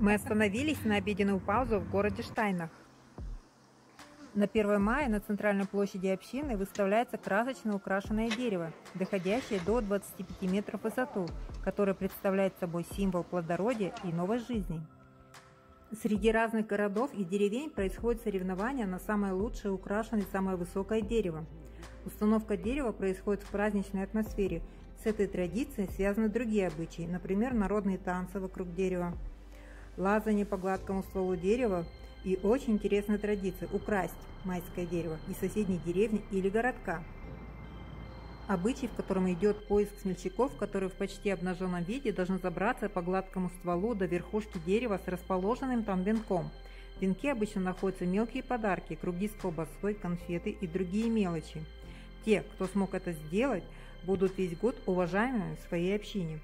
Мы остановились на обеденную паузу в городе Штайнах. На 1 мая на центральной площади общины выставляется красочно украшенное дерево, доходящее до 25 метров высоту, которое представляет собой символ плодородия и новой жизни. Среди разных городов и деревень происходят соревнования на самое лучшее украшенное и самое высокое дерево. Установка дерева происходит в праздничной атмосфере. С этой традицией связаны другие обычаи, например, народные танцы вокруг дерева, лазание по гладкому стволу дерева и очень интересная традиция – украсть майское дерево из соседней деревни или городка. Обычай, в котором идет поиск смельчаков, которые в почти обнаженном виде должны забраться по гладкому стволу до верхушки дерева с расположенным там венком. В венке обычно находятся мелкие подарки, круги с колбасой, конфеты и другие мелочи. Те, кто смог это сделать, будут весь год уважаемыми в своей общине.